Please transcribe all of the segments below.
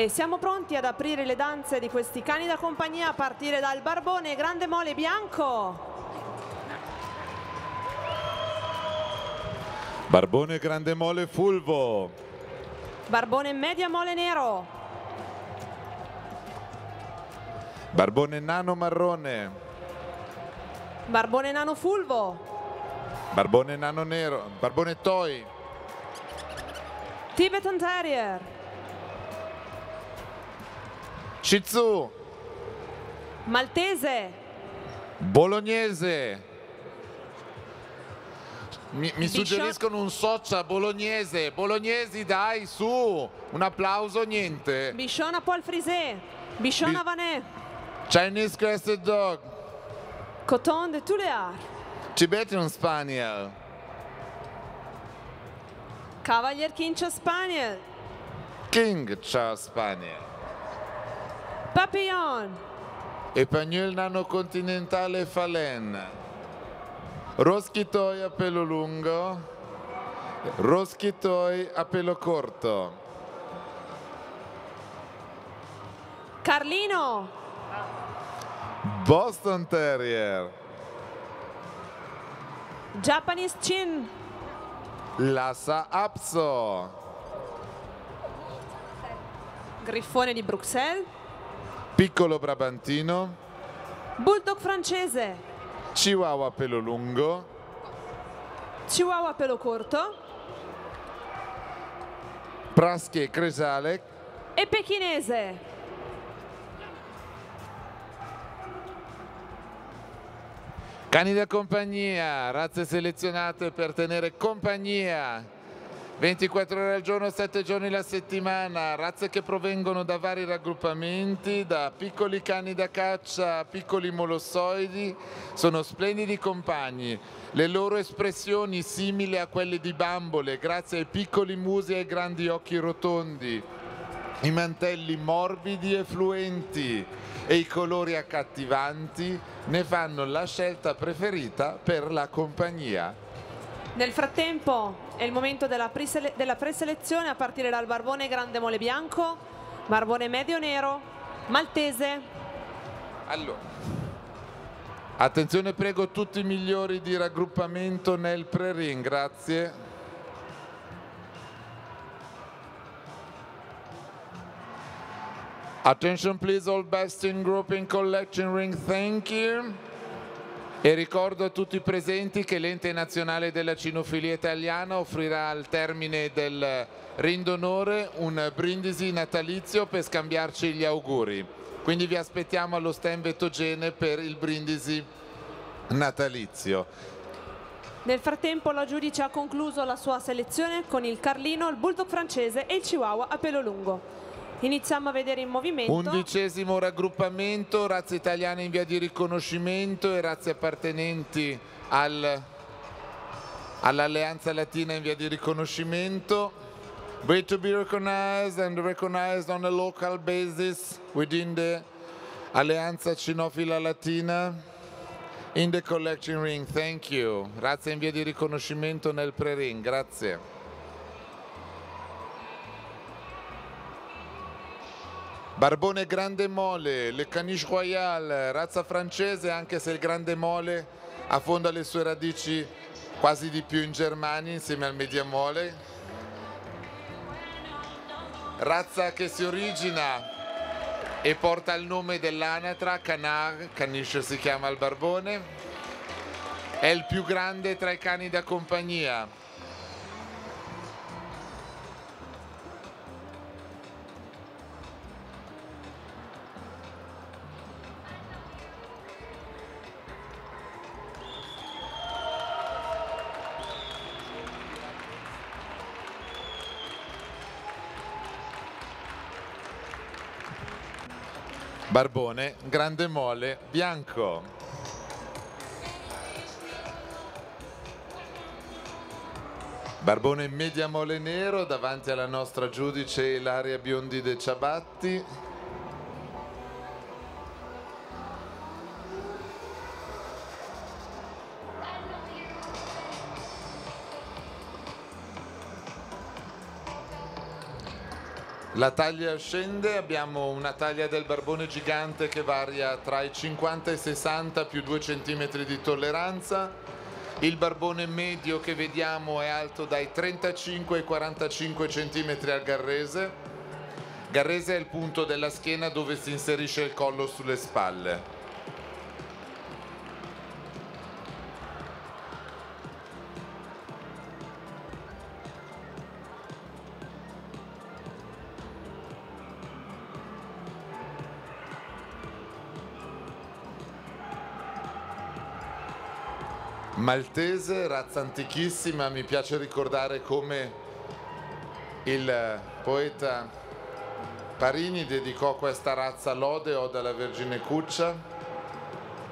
E siamo pronti ad aprire le danze di questi cani da compagnia a partire dal barbone grande mole bianco. Barbone grande mole fulvo. Barbone media mole nero. Barbone nano marrone. Barbone nano fulvo. Barbone nano nero. Barbone toy. Tibetan Terrier. Tzu. Maltese. Bolognese. Mi, mi suggeriscono un socia bolognese. Bolognesi, dai, su. Un applauso, niente. Bichon à poil frisé. Bichon Bi- havanais. Chinese Crested Dog. Coton de Tuléar. Tibetan Spaniel. Cavalier Kincha Spaniel. King Charles Spaniel. Papillon. Epagnol nano continentale Falen. Roschitoi a pelo lungo. Roschitoi a pelo corto. Carlino. Boston Terrier. Japanese Chin. Lassa Apso. Griffone di Bruxelles. Piccolo Brabantino. Bulldog francese. Chihuahua pelo lungo. Chihuahua pelo corto. Prasche Cresale. E pechinese. Cani da compagnia, razze selezionate per tenere compagnia. 24 ore al giorno, 7 giorni la settimana, razze che provengono da vari raggruppamenti, da piccoli cani da caccia a piccoli molossoidi, sono splendidi compagni. Le loro espressioni simili a quelle di bambole, grazie ai piccoli musi e ai grandi occhi rotondi, i mantelli morbidi e fluenti e i colori accattivanti ne fanno la scelta preferita per la compagnia. Nel frattempo è il momento della, presele- della preselezione a partire dal barbone grande mole bianco, barbone medio nero, maltese, Allora, attenzione prego tutti i migliori di raggruppamento nel pre-ring, grazie. Attention please all best in group in collection ring, thank you. E ricordo a tutti i presenti che l'ente nazionale della cinofilia italiana offrirà al termine del ring d'onore un brindisi natalizio per scambiarci gli auguri. Quindi vi aspettiamo allo stand Vetogene per il brindisi natalizio. Nel frattempo la giudice ha concluso la sua selezione con il Carlino, il Bulldog francese e il Chihuahua a pelo lungo. Iniziamo a vedere in movimento. Undicesimo raggruppamento, razze italiane in via di riconoscimento e razze appartenenti al- all'Alleanza Latina in via di riconoscimento. Breed to be recognized and recognized on a local basis within the Alleanza Cinofila Latina in the collection ring. Thank you. Razze in via di riconoscimento nel pre-ring. Grazie. Barbone Grande Mole, le Caniche Royal, razza francese anche se il Grande Mole affonda le sue radici quasi di più in Germania insieme al Mediamole. Razza che si origina e porta il nome dell'anatra, Canard, Caniche si chiama il Barbone. È il più grande tra i cani da compagnia. Barbone, grande mole, bianco. Barbone media mole nero davanti alla nostra giudice Ilaria Biondi de Ciabatti. La taglia scende, abbiamo una taglia del barbone gigante che varia tra i 50 e i 60 più 2 cm di tolleranza. Il barbone medio che vediamo è alto dai 35 ai 45 cm al garrese. Garrese è il punto della schiena dove si inserisce il collo sulle spalle. Maltese, razza antichissima, mi piace ricordare come il poeta Parini dedicò questa razza lode o dalla Vergine Cuccia.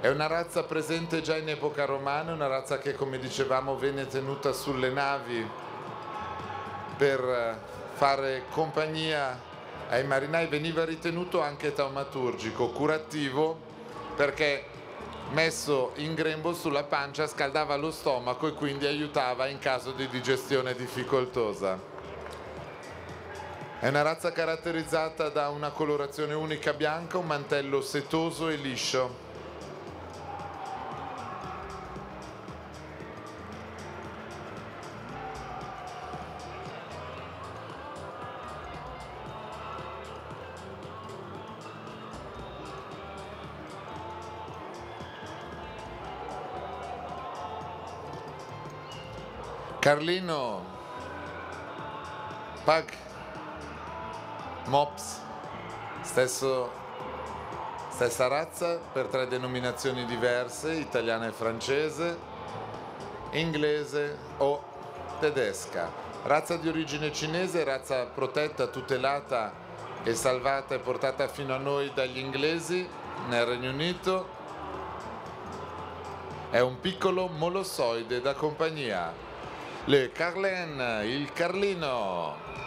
È una razza presente già in epoca romana, una razza che come dicevamo venne tenuta sulle navi per fare compagnia ai marinai, veniva ritenuto anche taumaturgico, curativo, perché messo in grembo sulla pancia scaldava lo stomaco e quindi aiutava in caso di digestione difficoltosa. È una razza caratterizzata da una colorazione unica bianca, un mantello setoso e liscio. Carlino, Pag, Mops, stesso, stessa razza per tre denominazioni diverse, italiana e francese, inglese o tedesca. Razza di origine cinese, razza protetta, tutelata e salvata e portata fino a noi dagli inglesi nel Regno Unito. È un piccolo molossoide da compagnia le Carlen, il Carlino.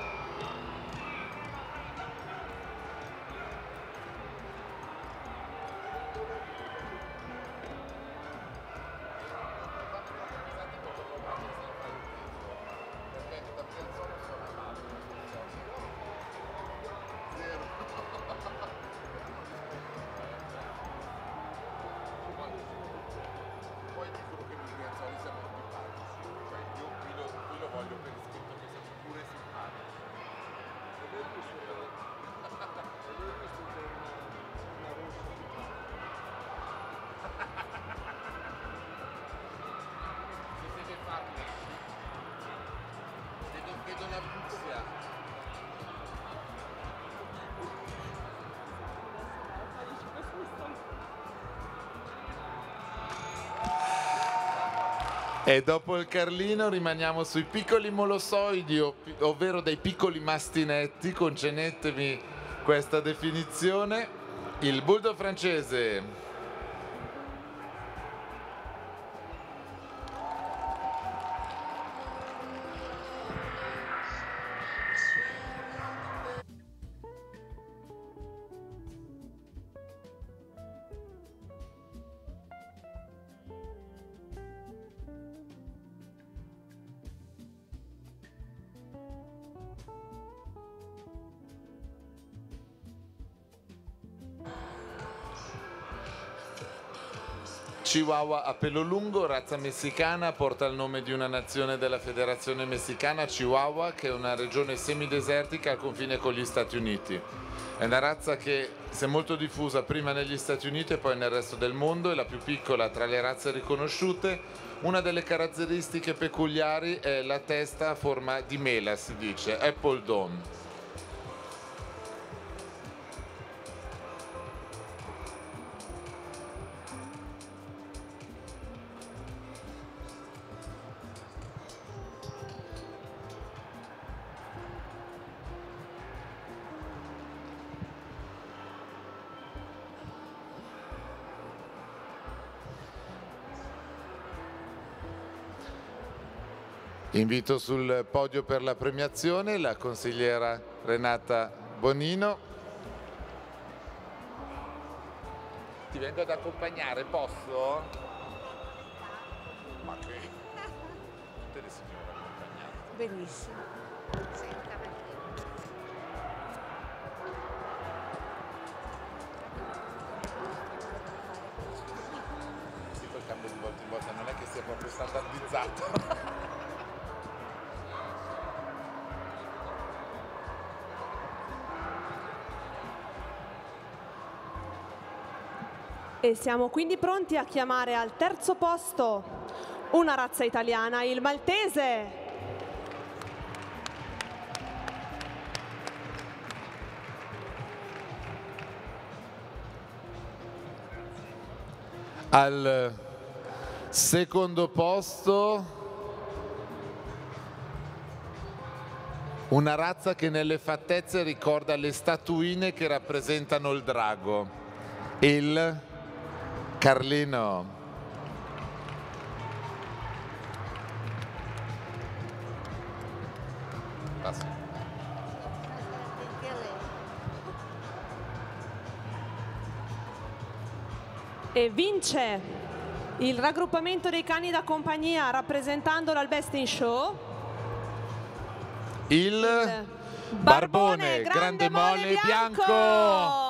E dopo il Carlino rimaniamo sui piccoli molossoidi, ovvero dei piccoli mastinetti, concedetemi questa definizione. Il bulldog francese Chihuahua a pelo lungo, razza messicana, porta il nome di una nazione della Federazione Messicana, Chihuahua, che è una regione semidesertica al confine con gli Stati Uniti. È una razza che si è molto diffusa prima negli Stati Uniti e poi nel resto del mondo, è la più piccola tra le razze riconosciute. Una delle caratteristiche peculiari è la testa a forma di mela, si dice, Apple Dome. Invito sul podio per la premiazione la consigliera Renata Bonino. Ti vengo ad accompagnare, posso? Ma che... Tutte le signore accompagnate. Benissimo. Sì, quel cambio di volta in volta, non è che sia proprio standardizzato. E siamo quindi pronti a chiamare al terzo posto una razza italiana, il maltese. Al secondo posto una razza che nelle fattezze ricorda le statuine che rappresentano il drago, il Carlino. Passo. E vince il raggruppamento dei cani da compagnia rappresentandolo al Best in Show. Il Barbone, grande mole bianco.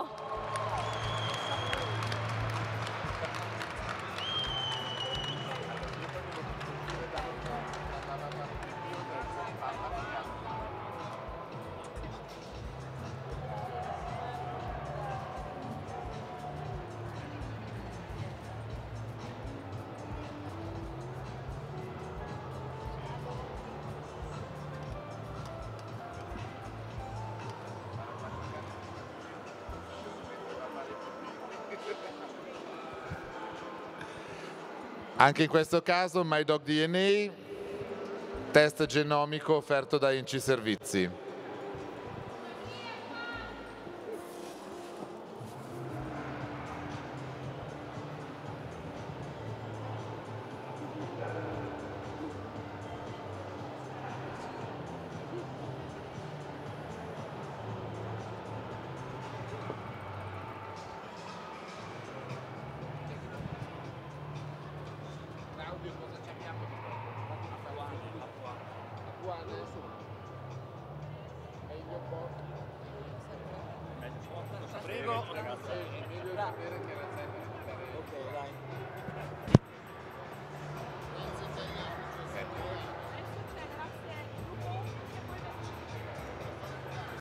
Anche in questo caso MyDog DNA, test genomico offerto da Inci Servizi. È meglio sapere che razza